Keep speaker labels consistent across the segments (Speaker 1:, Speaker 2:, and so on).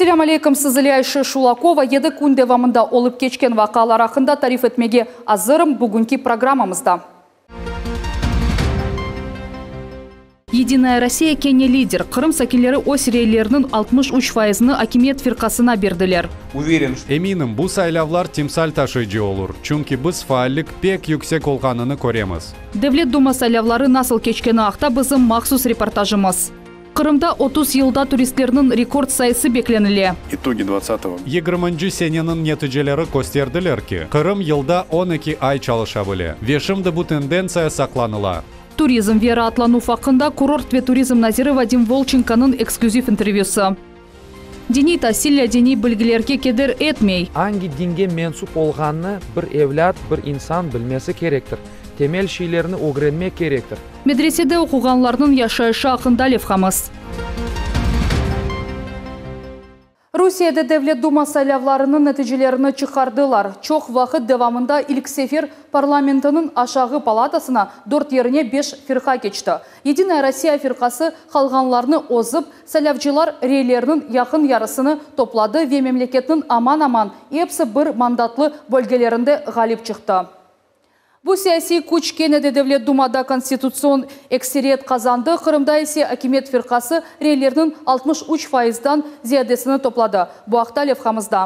Speaker 1: Селям алейкум Айшы Шулакова еді күн девамында олып кечкен вақалар ақында тариф етмеге азырым бүгінгі программамызда. Единая Россия кене лидер. Қырым сакелері ось рейлерінің 63 файызыны Акимет фирқасына берділер.
Speaker 2: Уверен,
Speaker 3: Эминим, бу сайлавлар тимсаль ташыйчы олур. Чунки біз фааллик пек yüksek олғаныны көреміз.
Speaker 1: Девлет дума сайлавлары насыл кечкені ақта бізім мақсус репортажымыз. Қырымда 30 йылда туристлерінің рекорд сайысы бекленіле.
Speaker 2: итоги 20-го.
Speaker 3: 20 сененің нәтижелері көстерділер ки, Қырым йылда 12 ай çalışа біле. Вешімді бу тенденция сақланыла.
Speaker 1: Туризм вера атлану фақында курорт ве туризм назиры Вадим Волченконың эксклюзив интервьюсы. Дини тасилля дини білгілерге кедер етмей.
Speaker 4: hangi dinge mensup olganını bir evlat, bir insan bilmesi gerektir. Temel şeylerini öğrenmek gerektir.
Speaker 1: Медреседе оқуғанларының яшайышы ақында левхамыз. Русияда Девлет Дума сайлавларының нәтижелеріні чықардылар. Чоқ вақыт девамында ilk сефер парламентінің ашағы палатасына дорт еріне 5 фирқа кечті. Единая Россия фирқасы қалғанларны озып, сайлавчылар рейлерінің яқын ярысыны топлады ве мемлекетінің аман-аман епсі бір мандатлы бөлгелерінде ғалип шықты. Бұл саяси күч Кенеде Девлет Думада конституцион эксерет қазанды Қырымда есе Акимет фирқасы рейлерінің 63 файыздан зиядесіні топлады. Бұл ақта левхамызда.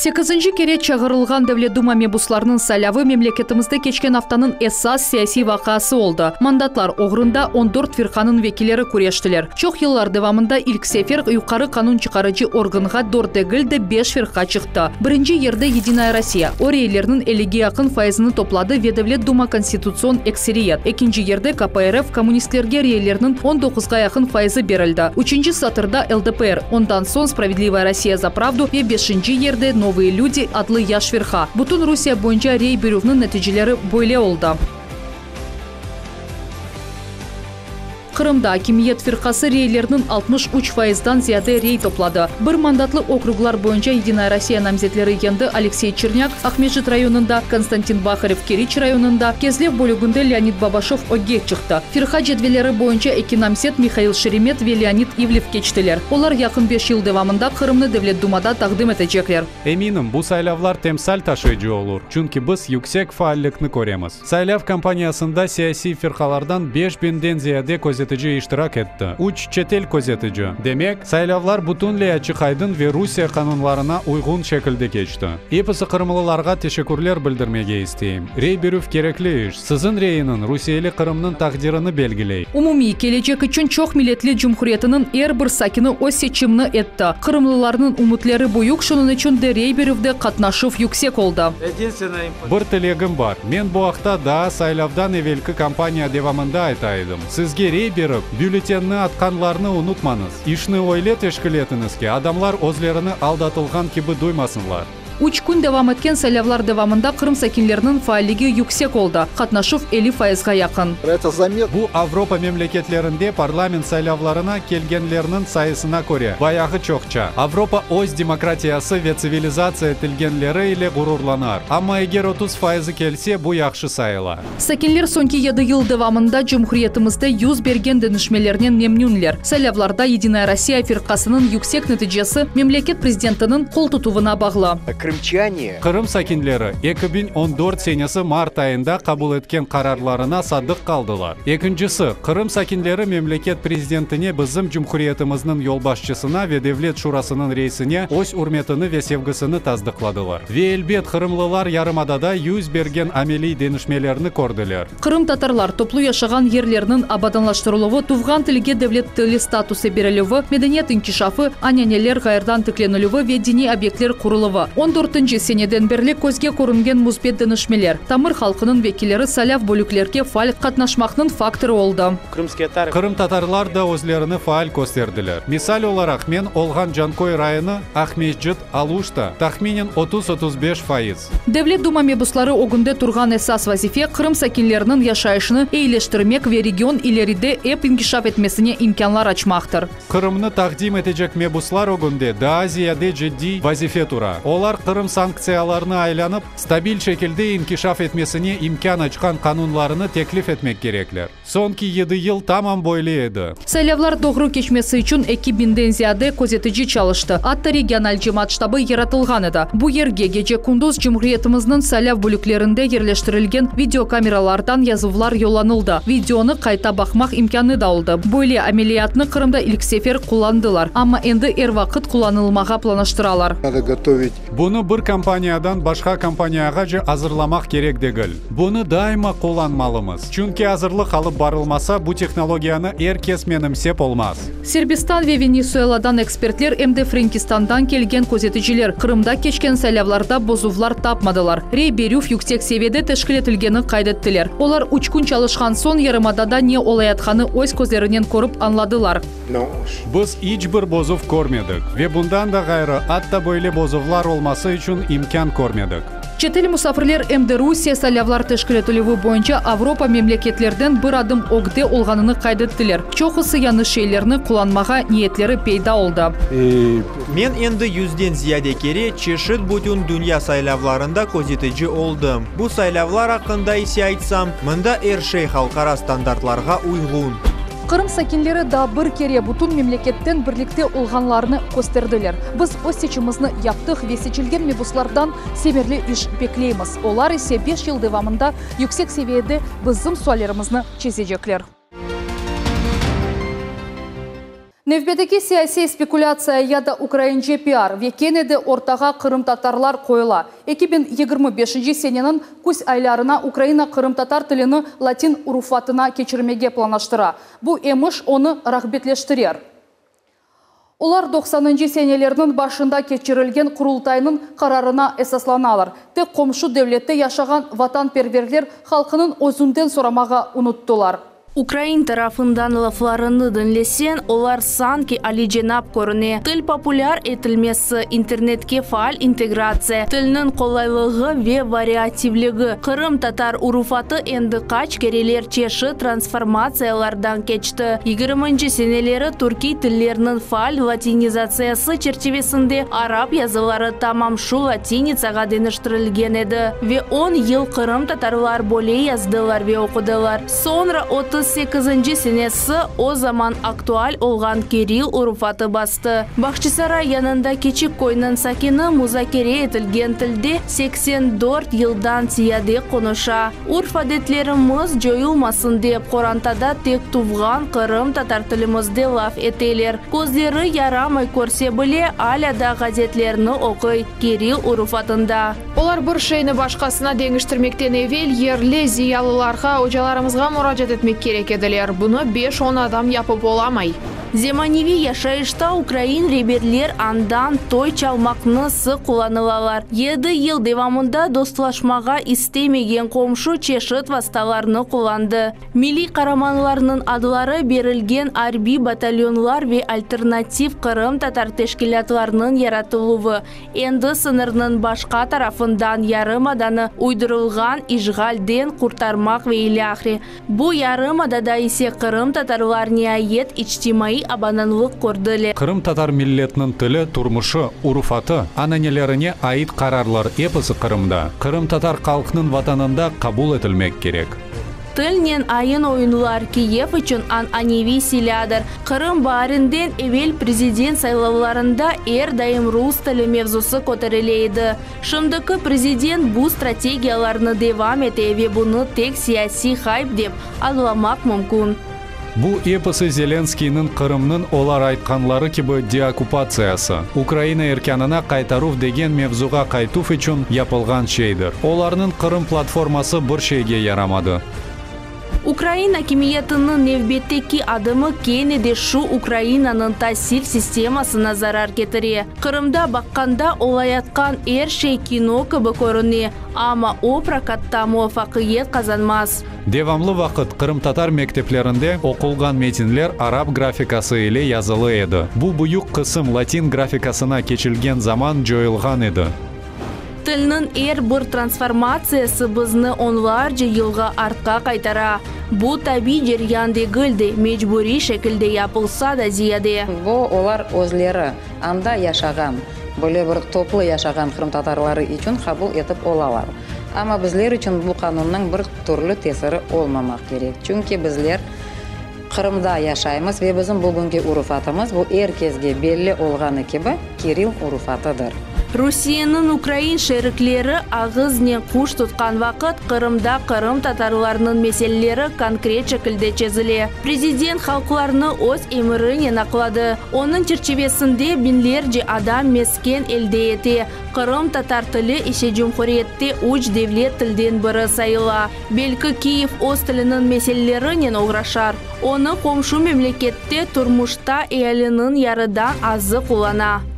Speaker 1: 8 кере чағырылған Девлет Дума мебусларының сайлавы мемлекетімізді кечкен афтаның эссас саяси вақасы олды. Мандатлар оғырында 14 фирқаның векилері көрештілер. Чоқ йыллар девамында ilk сефер юқары канун чықарыcı органға дордегілді 5 фирқа чықты. Бірінші ерді Единая Россия. Орейлерінің элеге якын файызыны топлады ве Дума конституцион эксериет. Екінші ерді КПРФ коммунистлерге рейлерінің 19-ға якын файызы берілді. Üçüncü сатырда ЛДПР. Ондан сон Справедливая Россия за правду ве бешінші ерді новые люди адлы яш верха. Бутун Русия бойынша рей беруінің нәтижелері бойле олды. Қырымда Акимиет фирқасы рейлерінің 63 файыздан зияды рей топлады. Бір мандатлы округлар бойынша Единая Россия намзетлері енді Алексей Черняк Ахмежит районында, Константин Бахарев Керич районында, Кезлев бөлігінде Леонид Бабашов Огек чықты. Фирқа жедвелері бойынша эки намзет Михаил Шеремет ве Леонид Ивлев кечтілер. Олар яқын 5 жыл девамында Қырымны Девлет Думада тақдым етечеклер.
Speaker 3: Эминим, бу сайлавлар темсаль ташыйчы олур. Чунки біз yüksek фаалликны көреміз. Сайлав кампаниясында саяси фирқалардан 5000ден зияде көзетіжі иштирак етті. Уч четел көзетіжі. Демек, сайлавлар бутунлей ачык айдын ве Русия канунларына уйгун шекилде кечті. Эпысы кырымлыларга тешекурлер билдирмеге истейм. Рей берув керекли иш. Сызын рейінің Русиялы Кырымның тақдирыны белгилей.
Speaker 1: Умуми келечек үшін чоқ милетлі жұмхуретінің әр бір сакины өз сечімні етті. Қырымлыларының умутлері бұйық шының үшін де рейберівде қатнашып юксек олды.
Speaker 3: Бір тілегім бар. Мен bu ақта да сайлавдан евелкі компания девамында айтайдым. Сізге рей беріп, бюллетенні атқанларны унутмаңыз. Ишны ойлет ешкілетіңіз ке, адамлар өзлеріні алдатылған кебі дуймасынлар.
Speaker 1: Үч күн девам еткен сайлавлар девамында Қырым сәкинлерінің фаалиги юксек олды. Қатнашып 50 файызға яқын.
Speaker 2: Это заметно.
Speaker 3: Бу Авропа мемлекеттерінде парламент сайлавларына келгенлерінің сайысына көре. Баяғы чоқча. Авропа өз демократиясы ве цивилизация тілгенлері ile ғурурланар. Амма егер 30 файызы келсе, бу яқшы сайыла.
Speaker 1: Сәкинлер сонки 7 йыл девамында жұмхуриетімізді юз берген дінішмелерінен немнюнлер. Сайлавларда Единая Россия фирқасының юксек нәтижесі мемлекет президентінің қол тұтуына бағлы.
Speaker 2: Крымчане
Speaker 3: Қырым сакинлері 2014 сенесі март айында қабыл еткен қарарларына садық қалдылар. Екіншісі, Қырым сакинлері мемлекет президентіне біздің жұмхуриетіміздің yolбашчысына ве Девлет шурасының рейсіне ось урметіні ве севгісіні таздықладылар. Ве Қырымлылар ярымадада юз берген амели денішмелеріні көрділер.
Speaker 1: Қырым татарлар топлу яшаған ерлерінің абаданлаштырылуы, туфған тілге девлет тілі статусы берілуі, медениет инкишафы, анянелер ғайырдан тікленілуі ве объектлер құрылуы. 14 сенеден берлі көзге көрінген музбет дінішмелер. Тамыр халқының векилері саляв бөліклерге фаль қатнашмақның факторы олды.
Speaker 3: Қырым татарлар да өзлеріні фаал көстерділер. Мисал оларақ мен Олған Жанкой райыны Ахмеджит Алушта тахминен 30-35 файыз.
Speaker 1: Девлет дума мебуслары огунде турган эсас вазифе Қырым сәкинлерінің яшайышыны эйлештірмек ве регион илеріде эп инкишаф етмесіне имканлар açмақтыр.
Speaker 3: Қырымны тақдим етecek мебуслар огунде да Азияде жидди вазифе тура. Олар Кырым санкцияларыны айланып, стабиль шекилде инкишаф этмесине имкан ачкан канунларыны теклиф этмек кереклер. Сонки 7 yıl tamam boylu edi.
Speaker 1: Сайлавлар doğru keçmesi için 2000'den ziyade közetici çalıştı. Hatta regional cemaat ştabı yaratılgan edi. Bu yerge gece kunduz Cumhuriyetimizin saylav bölüklerinde yerleştirilgen video kameralardan yazıvlar yollanıldı. Videonu kayta bakmak imkanı da oldu. Böyle ameliyatını Kırım'da ilk sefer kullandılar. Ama endi er vakit kullanılmağa planlaştıralar.
Speaker 2: Надо готовить
Speaker 3: bir kompaniyadan başka kompaniyaga hazırlamak gerek değil. Bunu daima kullanmalımız. Çünkü hazırlık alıp barılmasa bu teknologiyаны herkes menimsep olmaz.
Speaker 1: Serbistan ve Venezuela'dan ekspertler hem de Frankistan'dan kelgen gözeticiler Kırım'da keçken saylavlarda bozuvlar tapmadılar. Rey Beruf yüksek seviyede teşkil etilgeni kaydettiler. Olar uç gün çalışkan son yarımadada ne olayatkanı öz közlerinden korup anladılar.
Speaker 2: но
Speaker 3: Biz hiçbir bozuv görmedik ve bundan da gayrı hatta böyle bozuvlar olması için imkan görmedik.
Speaker 1: Çetel musafirler hem de Rusya saylavlar teşkil etilivi boyunca Avropa memleketlerden bir adım ogde olganını kaydettiler. Çoğusu yanlış şeylerini kullanmağa niyetleri peyda oldu.
Speaker 5: Men endi 100 ziyade kere çeşit bütün dünya saylavlarında gözetici oldum. Bu saylavlar hakkında ise aytsam, mında her şey halkara standartlarga uygun.
Speaker 1: Kırım sakinleri da bir kere bütün memleketten birlikte olganlarını gösterdiler. Biz o seçimimizni yaptık ve seçilgen mebuslardan semerli iş bekleyimiz. Olar ise 5 yıl devamında yüksek seviyede bizim suallerimizni çözecekler. Nevbedeki siyasi spekulatsiya ya da Ukraince PR ve Kenede ortağa Kırım Tatarlar koyula. 2025 senenin kuz aylarına Ukrayna Kırım Tatar tilini Latin urufatına keçirmege planlaştıra. Bu emiş onu rahbetleştirir. Ular 90 senelerinin başında keçirilgen kurultayının kararına esaslanalar. Tek komşu devlette yaşagan vatanperverler halkının özünden soramağa
Speaker 6: Украин тарафындан лафларынды дынлесен, олар санки али женап көріне. Тіл популяр етілмесі интернетке фаал интеграция. Тілнің қолайлығы ве вариативлігі. Қырым татар уруфаты әнді қач керелер чеші трансформациялардан кечті. 20 сенелері туркий тіллерінің фаал латинизациясы чертевесінде араб язылары тамамшу латиницаға деніштірілген еді. Ве 10 ел қырым татарлар болей яздылар ве оқыдылар. Сонра оты 38-сенесі о заман актуаль олған керил уруфаты басты. Бақшысара янында кечік койнын сакені музакере етілген тілде 84 елдан сияде қонуша. Урфадетлері мұз жоюлмасын деп, Қорантада тек туған қырым татар тілімізде лаф етелер. Козлері ярамай көрсе біле, аляда ғазетлеріні оқы керил уруфатында.
Speaker 7: Олар бір шейні башқасына деңіштірмектен әвел ерле зиялыларға, ожаларымызға мұражат етмекке kerak edilar buni besh o'n odam yopib ololmay 5-10 adam yapıp olamay.
Speaker 6: Zemanivi yaşayışta Ukrayin rebeller andan toy çalmakны sık kullanılalar. 7 yıl devamında dostlaşmağa istemegen komşu çeşit vastalarını kullandı. Milli kahramanlarının adları berilgen arbi batalyonlar ve alternatif Kırım Tatar teşkilatlarının yaratılığı. Endi sınırının başka tarafından yarımadanı uydurulgan işgalden kurtarmak ve ilahri. Bu yarımadada ise Kırım Abananlık kurdular.
Speaker 3: Kırım Tatar milletinin tili, turmuşu, urufatı, ananelerine ait kararlar eposu Kırım'da, Kırım Tatar halkının vatanında kabul edilmek gerek.
Speaker 6: Тылнен айын oyunlar Киев için an anevi siladır. Kırım barinden evvel prezident saylavlarında er daim Rus tili mevzusu kotarılıydı. Şimdiki prezident bu strategiyalarını devam ete ve bunu tek siyasi hype dep adlamak
Speaker 3: Bu eposu Zelenskiy'nin Kırım'nın olar aytkanları gibi deokupasiyası, Ukrayna erkanına qaytaruv degen mevzuga qaytuv için yapılgan şeydir. Olarının Kırım platforması bir şeyge yaramadı.
Speaker 6: Ukrayna hakimiyetinin nevbetteki adımı Kenne'de şu Ukrayna'nın tasir sistemasına zarar getiriyor. Kırım'da bakkanda olayatkan her şey kino gibi görünüyor ama o prakatta muvaffakiyet kazanmaz.
Speaker 3: Devamlı vakit Kırım Tatar mekteplerinde okulgan metinler Arap grafikası ile yazılı edi. Bu büyük kısım Latin grafikasına geçilgen zaman joyulgan edi.
Speaker 6: Tilnin er bir transformatsiyasi bizni onlarca yılga artqa qaytara. Bu tabiiy jaryan degildi, mecburiy shaklda yapılsa da ziyade.
Speaker 8: Bu олар өзлері анда яшаған более бир топлы жашаган кырым татарлары үчүн кабыл этип алалар ама bizler үчүн бул канундун бир түрлүү тесири болмамак керек чүнки bizler Кырымда яшаймыз ве биздин бүгүнкү уруфатыбыз бул эр кезге белли болгон кеби кирилл уруфатыдыр
Speaker 6: Русияның Украин шериклері ағыз не құш тұтқан вақыт Қырымда Қырым татарларының меселелері конкрет шекілде чезіле. Президент халқларыны өз еміріне нақылады. Оның черчевесінде бинлер же адам мескен елде еті. Қырым татар тілі ише жумхуриетте уч девлет тілден бірі сайыла. Белкі Киев өз тілінің меселелерінен ұғрашар. Оны қомшу мемлекетте турмушта иялінің ярыдан азы құлана.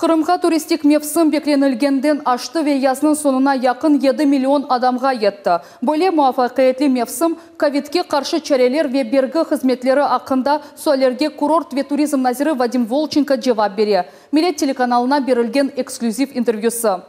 Speaker 1: Қырымға туристик мевсым бекленілгенден ашты ве язның сонына яқын 7 миллион адамға етті. Бөле муафақиетлі мевсым ковидке қаршы чарелер ве бергі қызметлері ақында суалерге курорт ве туризм назиры Вадим Волченко жевап бере. Милет телеканалына берілген эксклюзив интервьюсы.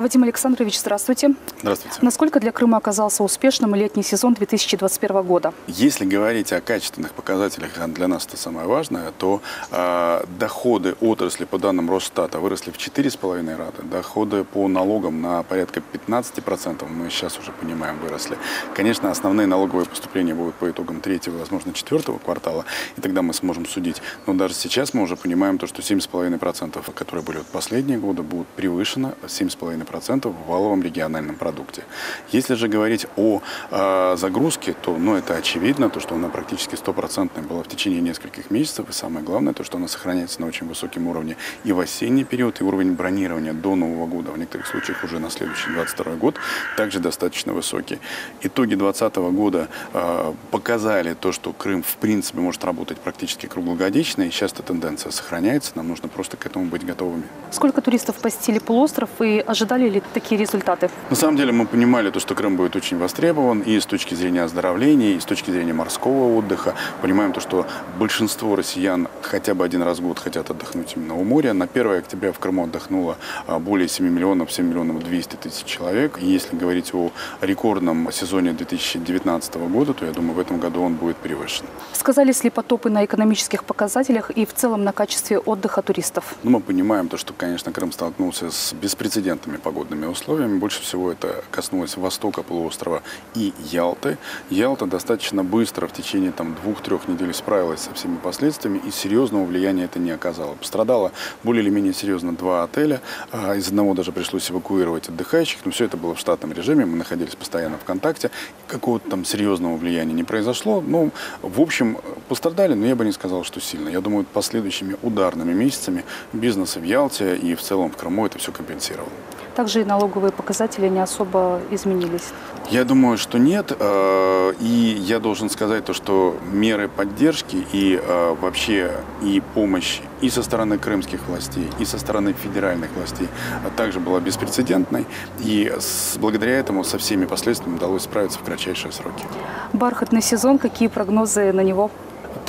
Speaker 1: Вадим Александрович, здравствуйте.
Speaker 2: Здравствуйте.
Speaker 1: Насколько для Крыма оказался успешным летний сезон 2021 года?
Speaker 2: Если говорить о качественных показателях, а для нас это самое важное, то э, доходы отрасли по данным Росстата выросли в 4,5 раза, доходы по налогам на порядка 15%, мы сейчас уже понимаем, выросли. Конечно, основные налоговые поступления будут по итогам третьего, возможно, четвертого квартала, и тогда мы сможем судить. Но даже сейчас мы уже понимаем то, что 7,5%, которые были вот последние годы, будут превышено 7,5% 10% в валовом региональном продукте. Если же говорить о э, загрузке, то ну, это очевидно, то, что она практически стопроцентная была в течение нескольких месяцев. И самое главное, то, что она сохраняется на очень высоком уровне и в осенний период, и уровень бронирования до Нового года, в некоторых случаях уже на следующий 22 год, также достаточно высокий. Итоги 2020 года э, показали то, что Крым в принципе может работать практически круглогодично, и сейчас эта тенденция сохраняется, нам нужно просто к этому быть готовыми.
Speaker 1: Сколько туристов посетили полуостров и ожидали ожидали ли такие результаты?
Speaker 2: На самом деле мы понимали, то, что Крым будет очень востребован и с точки зрения оздоровления, и с точки зрения морского отдыха. Понимаем то, что большинство россиян хотя бы один раз в год хотят отдохнуть именно у моря. На 1 октября в Крыму отдохнуло а, более 7 миллионов, 7 миллионов 200 тысяч человек. И если говорить о рекордном сезоне 2019 года, то я думаю, в этом году он будет превышен.
Speaker 1: Сказались ли потопы на экономических показателях и в целом на качестве отдыха туристов?
Speaker 2: Ну, мы понимаем то, что, конечно, Крым столкнулся с беспрецедентными погодными условиями. Больше всего это коснулось востока полуострова и Ялты. Ялта достаточно быстро в течение там, двух-трех недель справилась со всеми последствиями и серьезного влияния это не оказало. Пострадало более или менее серьезно два отеля. А из одного даже пришлось эвакуировать отдыхающих, но все это было в штатном режиме, мы находились постоянно в контакте. Какого-то там серьезного влияния не произошло. Ну, в общем, пострадали, но я бы не сказал, что сильно. Я думаю, последующими ударными месяцами бизнеса в Ялте и в целом в Крыму это все компенсировало.
Speaker 1: Также и налоговые показатели не особо изменились.
Speaker 2: Я думаю, что нет. Э, и я должен сказать то, что меры поддержки и э, вообще и помощь и со стороны крымских властей, и со стороны федеральных властей также была беспрецедентной. И благодаря этому со всеми последствиями удалось справиться в кратчайшие сроки.
Speaker 1: Бархатный сезон, какие прогнозы на него?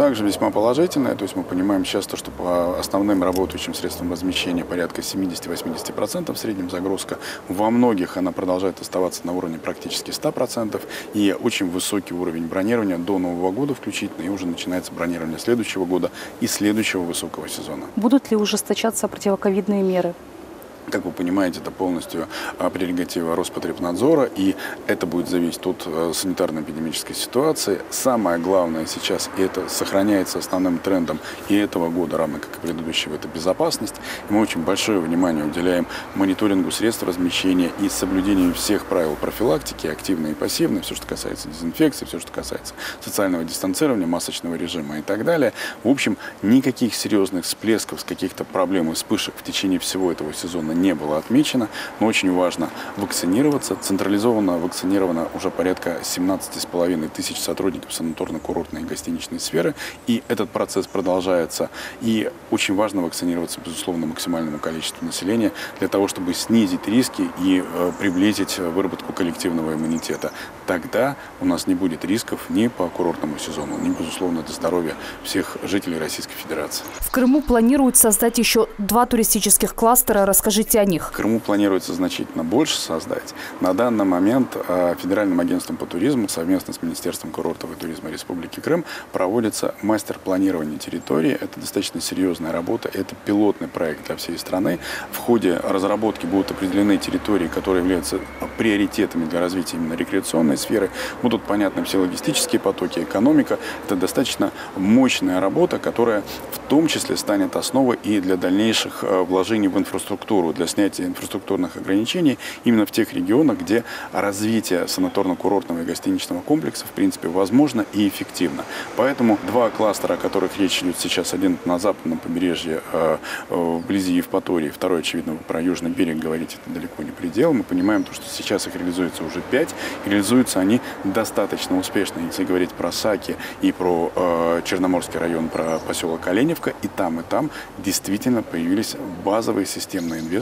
Speaker 2: Также весьма положительная. То есть мы понимаем сейчас то, что по основным работающим средствам размещения порядка 70-80% в среднем загрузка. Во многих она продолжает оставаться на уровне практически 100%. И очень высокий уровень бронирования до Нового года включительно. И уже начинается бронирование следующего года и следующего высокого сезона.
Speaker 1: Будут ли ужесточаться противоковидные меры?
Speaker 2: Как вы понимаете, это полностью а, прерогатива Роспотребнадзора, и это будет зависеть от э, санитарно-эпидемической ситуации. Самое главное сейчас, и это сохраняется основным трендом и этого года, равно как и предыдущего, это безопасность. И мы очень большое внимание уделяем мониторингу средств размещения и соблюдению всех правил профилактики, активной и пассивной, все, что касается дезинфекции, все, что касается социального дистанцирования, масочного режима и так далее. В общем, никаких серьезных всплесков каких-то проблем и вспышек в течение всего этого сезона не было отмечено, но очень важно вакцинироваться. Централизованно вакцинировано уже порядка 17,5 тысяч сотрудников санаторно-курортной и гостиничной сферы, и этот процесс продолжается. И очень важно вакцинироваться, безусловно, максимальному количеству населения для того, чтобы снизить риски и э, приблизить выработку коллективного иммунитета. Тогда у нас не будет рисков ни по курортному сезону, ни, безусловно, для здоровья всех жителей Российской Федерации.
Speaker 1: В Крыму планируют создать еще два туристических кластера. Расскажите о них.
Speaker 2: Крыму планируется значительно больше создать. На данный момент э, Федеральным агентством по туризму совместно с Министерством курортов и туризма Республики Крым проводится мастер планирования территории. Это достаточно серьезная работа, это пилотный проект для всей страны. В ходе разработки будут определены территории, которые являются приоритетами для развития именно рекреационной сферы. Будут понятны все логистические потоки, экономика. Это достаточно мощная работа, которая в том числе станет основой и для дальнейших э, вложений в инфраструктуру, для снятия инфраструктурных ограничений именно в тех регионах, где развитие санаторно-курортного и гостиничного комплекса в принципе возможно и эффективно. Поэтому два кластера, о которых речь идет сейчас, один на западном побережье, э, э, вблизи Евпатории, второй, очевидно, про южный берег говорить это далеко не предел. Мы понимаем, то, что сейчас их реализуется уже пять, реализуются они достаточно успешно, если говорить про Саки и про э, Черноморский район, про поселок Оленевка, и там, и там действительно появились базовые системные инвесторы,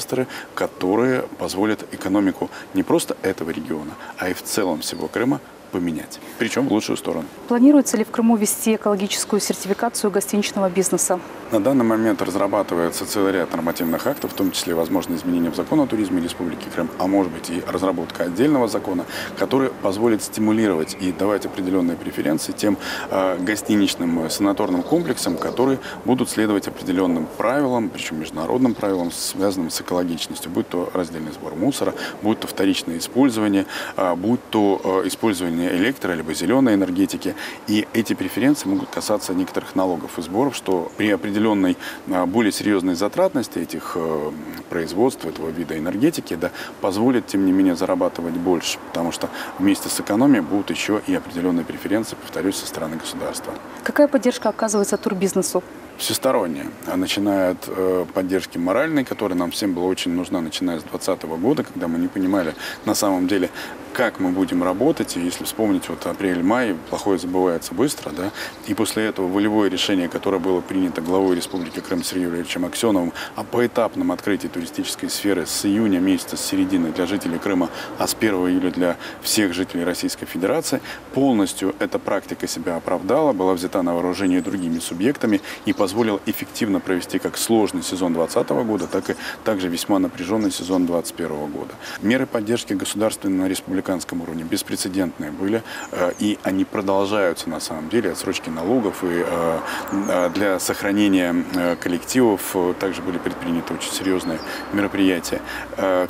Speaker 2: которые позволят экономику не просто этого региона, а и в целом всего Крыма поменять. Причем в лучшую сторону.
Speaker 1: Планируется ли в Крыму ввести экологическую сертификацию гостиничного бизнеса?
Speaker 2: На данный момент разрабатывается целый ряд нормативных актов, в том числе, возможно, изменения в закон о туризме Республики Крым, а может быть и разработка отдельного закона, который позволит стимулировать и давать определенные преференции тем э, гостиничным санаторным комплексам, которые будут следовать определенным правилам, причем международным правилам, связанным с экологичностью, будь то раздельный сбор мусора, будь то вторичное использование, э, будь то э, использование электро- либо зеленой энергетики. И эти преференции могут касаться некоторых налогов и сборов, что при определенной а, более серьезной затратности этих э, производств, этого вида энергетики, да, позволит, тем не менее, зарабатывать больше, потому что вместе с экономией будут еще и определенные преференции, повторюсь, со стороны государства.
Speaker 1: Какая поддержка оказывается турбизнесу?
Speaker 2: всесторонняя, начиная от э, поддержки моральной, которая нам всем была очень нужна, начиная с 2020 года, когда мы не понимали на самом деле, как мы будем работать. И если вспомнить вот апрель-май, плохое забывается быстро, да, и после этого волевое решение, которое было принято главой Республики Крым Сергеем Валерьевичем Аксеновым о поэтапном открытии туристической сферы с июня месяца, с середины для жителей Крыма, а с 1 июля для всех жителей Российской Федерации, полностью эта практика себя оправдала, была взята на вооружение другими субъектами и по позволил эффективно провести как сложный сезон 2020 года, так и также весьма напряженный сезон 2021 года. Меры поддержки государственной на республиканском уровне беспрецедентные были, э, и они продолжаются на самом деле, отсрочки налогов и э, э, для сохранения коллективов также были предприняты очень серьезные мероприятия.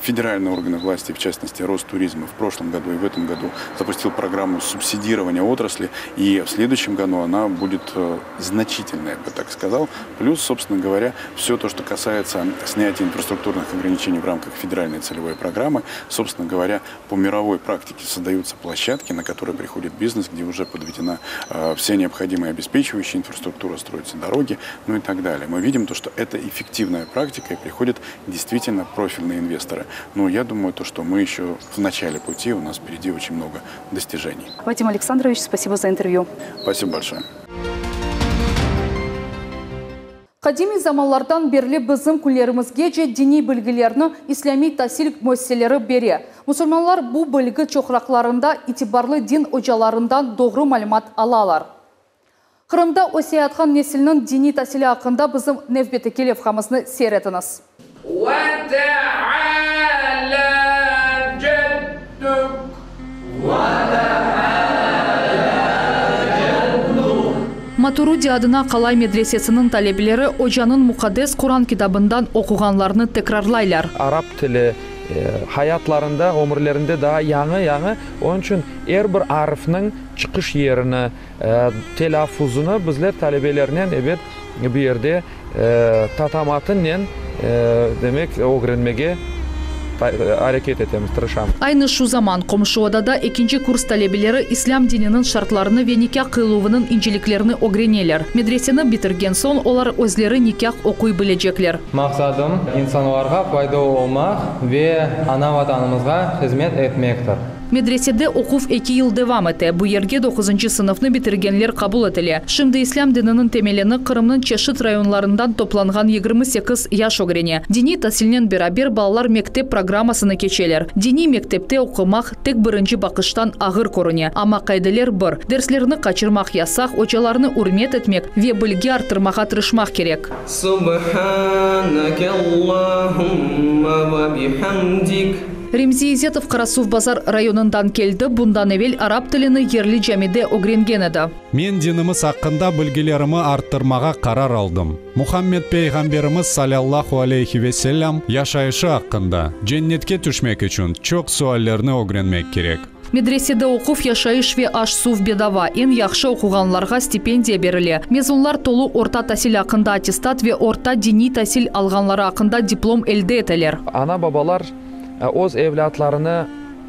Speaker 2: Федеральные органы власти, в частности Ростуризма, в прошлом году и в этом году запустил программу субсидирования отрасли, и в следующем году она будет значительная, я бы так сказал. Плюс, собственно говоря, все то, что касается снятия инфраструктурных ограничений в рамках федеральной целевой программы, собственно говоря, по мировой практике создаются площадки, на которые приходит бизнес, где уже подведена э, вся необходимая обеспечивающая инфраструктура, строятся дороги, ну и так далее. Мы видим то, что это эффективная практика и приходят действительно профильные инвесторы. Но я думаю, то, что мы еще в начале пути, у нас впереди очень много достижений.
Speaker 1: Вадим Александрович, спасибо за интервью.
Speaker 2: Спасибо большое.
Speaker 1: Қадими замалардан берлі біздің күлерімізге же дини білгілеріні ислами тасил мөсселері бере. Мұсылманлар бұл білгі чоқрақларында итибарлы дин ұжаларындан доғры мәлімат алалар. Қырымда Осиятхан несілінің дини тасилі ақында біздің Невбеті Келев қамызны серетіңіз. Матуруди адына қалай медресесінің талебелері Ожаның мұқадес Құран китабından оқығанларыны текрарлайлар.
Speaker 4: Араб тілі hayatlarında, ömürlerinde daha yanı yanı. Onun için her bir arifning chiqish yerini, telaffuzini bizlar talabalardan evet bu yerda tatamatinen demek o'g'rinmaga hareket etemiz, тырышамыз.
Speaker 1: Aynı şu zaman Komşuada'da ikinci kurs talebelері İslam dininin şartlarını ve nikah kıluvının inceliklerini öğreniyorlar. Medreseni bitirgen son olar özleri nikah okuy bilecekler.
Speaker 9: Maqsadım insanlarga fayda olmak ve ana vatanımızga hizmet etmektir
Speaker 1: медреседе оқуф 2 жыл девам эте бу жерге тогузунчу сыныфны битиргенлер қабыл әтілі. шымды ислам дінінің темеліні қырымның чешит районларындан топланған 28 яш яш огрене Дени таселинен берабер балалар мектеп программасыны кечелер Дени мектепте оқымақ тек бірінші бақыштан ағыр көріне. ама қайдылер бір. Дерслеріні қачырмақ ясақ, очаларыны урмет әтмек, ве билги арттырмага керек
Speaker 9: субханака аллахумма ва бихамдик
Speaker 1: Ремзи Изетов Карасув Базар районундан келді. Bundan evvel араб тіліні ерлі жәмеде огренген еді.
Speaker 3: Мен диніміз хақында білгілерімі арттырмаға қарар алдым. Мұхаммед пейғамберіміз саллаллаху алейхи веселлям яшайышы хақында дженнетке түшмек үшін чок суаллерні огренмек керек.
Speaker 1: Медреседе оқув яшайыш ве аш сув бедава. Ен яхшы оқуғанларға стипендия берілі. Мезунлар толу орта тәсіл ақында аттестат ве орта дини тәсіл алғанлары ақында диплом әлде етелер.
Speaker 4: ана бабалар ә, өз evlatlarını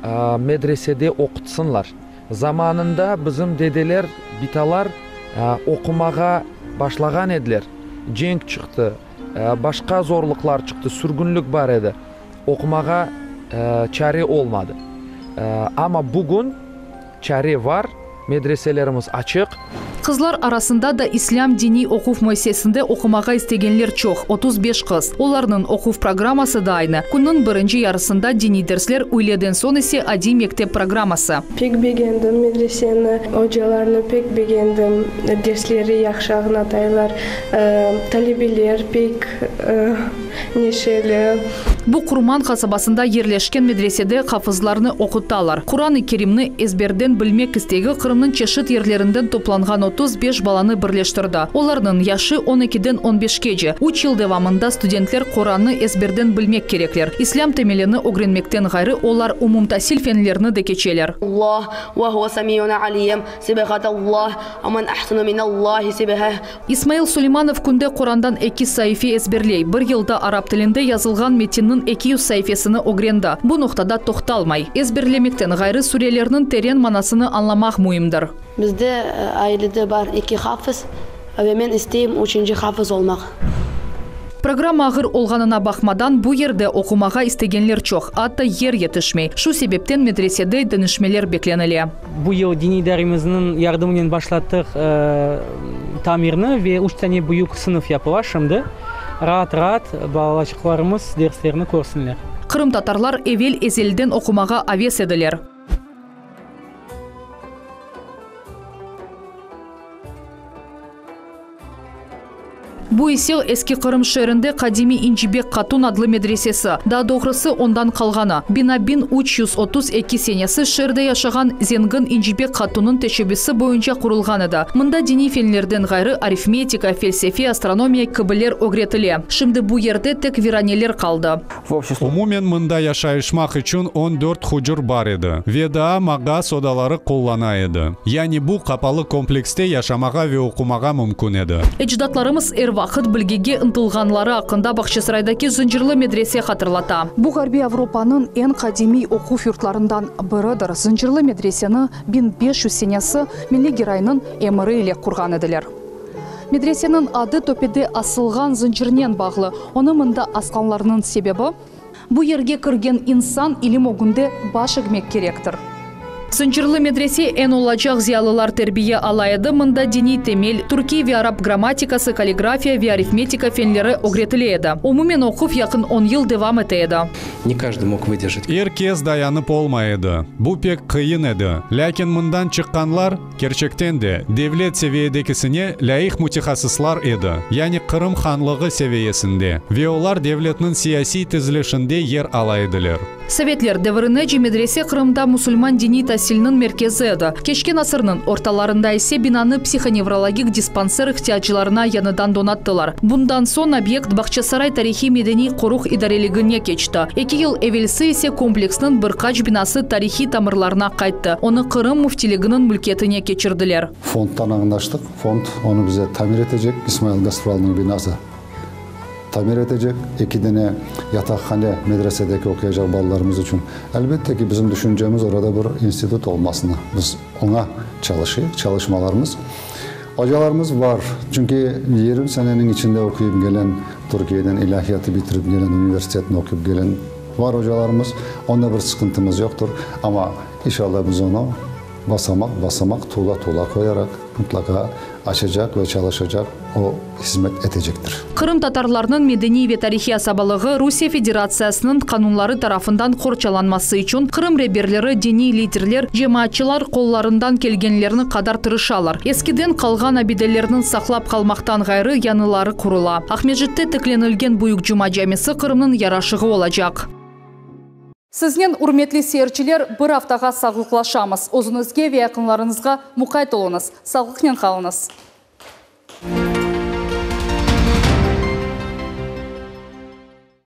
Speaker 4: ә, медреседе оқытсынлар заманында bizim деделер биталар ә, оқымаға башлаған еділер женг шықты ә, башқа зорлықлар шықты сүргінлік бар еді оқымаға ә, чаре olmadı. Ә, ama bugün çare var medreselerimiz açık.
Speaker 1: Қызлар арасында да ислам дини оқув müessesінде оқымаға істегенлер чоқ, 35 қыз. Оларның оқув программасы да айны. Күннің бірінші ярысында дини дерслер үйледен сон есе ади мектеп программасы.
Speaker 10: Pek beğendim medreseni, hocalarını pek beğendim. Dersleri yaxşı anlataylar. Ee, Talebeler pek e, neşeli.
Speaker 1: Бұл құрман қасабасында ерлешкен медреседе қафызларыны оқытталар. Құраны керімні әзберден білмек істегі қырымның чешіт ерлерінден топланған 35 баланы бірлештірді. Олардың яшы 12-ден 15-ке же. Үч ел девамында студентлер Құраны әзберден білмек кереклер. Ислам темелені өгренмектен ғайры олар
Speaker 11: ұмымтасил фенлеріні декечелер.
Speaker 1: Исмаил Сулейманов күнде Құрандан әкі сайфи әзберлей. Бір елді араб тілінде язылған метиннің метиннің 200 сайфесini огренді. Бұл нұқтада тоқталмай. Ezberlemekten ғайры сүрелерінің терен манасыны.
Speaker 11: Bizde e, ailede var iki hafız ve ben isteyim üçüncü hafız olmak.
Speaker 1: Программа olğanına bakmadan bu yerde okumağa istегенлер çok. Hatta yer yetişmей. Şu sebepten medresede dönüşmeler beklenili.
Speaker 12: Bu yıl dinlerimizin yardımıyla başlattık e, tamirni ve üç tane büyük sınıf yapılar Rahat rahat балачықларымыз derslerini көрсінлер.
Speaker 1: Қырым татарлар evvel ezelden ediler. Bu ise eski Kırım şehrinde Kadimi İncibek Katun adlı medresesi. Daha doğrusu ondan kalgаны. Bina 1332 senesi şehirde yaşagan zengin İncibek Katun'un teşebbüsü boyunca kurulgan edi. Mında dini fenlerden gayrı arifmetika, felsefe, astronomiya, kıbıler ogretili. Şimdi bu yerde tek viraneler kaldı.
Speaker 3: Umumen мында яшайышмақ үшін 14 хужур бар еді. Веда маға содалары қоллана еді. Яғни бұл қапалы комплексте яшамаға ве оқумаға мүмкін еді.
Speaker 1: Ecdatlarımız er vaqt bilgiге ынтылғанлары ақында Бақшысырайдaki zincirli medrese hatırlata. Bu Garbi Avropanın en kadimi okuv yurtlarından biridir. Zincirli medreseni 1500 senesi Milli Gerayının emiri ile kurgan ediler. Медресенің ады төпеде асылған зынжырнен бағлы. Оны мында асқанларының себебі бұл ерге кірген инсан илім огунде баш игмек керектір. Сынчырлы медресе en olacak ziyalыlar terbiye alaydı. Mında dini temel, Türkiye ve Arap grammatikası, kaligrafiya ve arifmetika fenleri ogretileydi. Umumen okuv yakın 10 yıl devam eteydi.
Speaker 13: Не каждый мог выдержать.
Speaker 3: Еркез dayanып болмайды. Бұл пек қиын еді. Ләкин мындан шыққанлар керчектен де девлет севиедекісіне ләйік мутихасыслар еді. Яғни Қырым ханлығы севиесінде. Ве олар девлетнің сияси тізілішінде ер алайдылар.
Speaker 1: Советлер дәвіріне медресе Қырымда мұсылман дини тәсілінің меркезі еді. Кешкен асырның орталарында есе бинаны психоневрологик диспансер ихтиячыларына яныдан донаттылар. Bundan son объект Бақчасарай тарихи медени қоруқ идарелігіне кечті. Екі ел эвелсі есе комплексның бір қач бинасы тарихи тамырларына қайтты. Оны Қырым мүфтилігінің мүлкетіне кечірділер.
Speaker 14: Фондтан аңдаштық. Фонд оны бизе тамир этежек. Исмаил Гастралдын бинасы tamir edecek. İki tane yatakhane medresedeki okuyacak ballarımız için. Elbette ki bizim düşüncemiz orada bir institut olmasını. Biz ona çalışıyoruz, çalışmalarımız. Hocalarımız var. Çünkü 20 senenin içinde okuyup gelen, Türkiye'den ilahiyatı bitirip gelen, üniversiteden okuyup gelen var hocalarımız. Onda bir sıkıntımız yoktur. Ama inşallah biz onu basamak basamak tuğla tuğla koyarak mutlaka açacak ve çalışacak o hizmet edecektir.
Speaker 1: Кырым татарларынын медени ве тарихи асабалыгы Русия Федерациясынын канунлары тарафынан корчаланмасы үчүн Кырым реберлери диний лидерлер жемаатчылар колларынан келгенлерини кадар тырышалар. Эскиден калган абиделерин саклап калмактан гайры янылары курула. Ахмеджитте текленилген буюк жума жамиси Кырымдын ярашыгы болажак. Сізнен үрметлі серчілер бір аптаға сағылқлашамыз. Озыңызге ве мұқайт олыныз. Сағылқынен қалыңыз.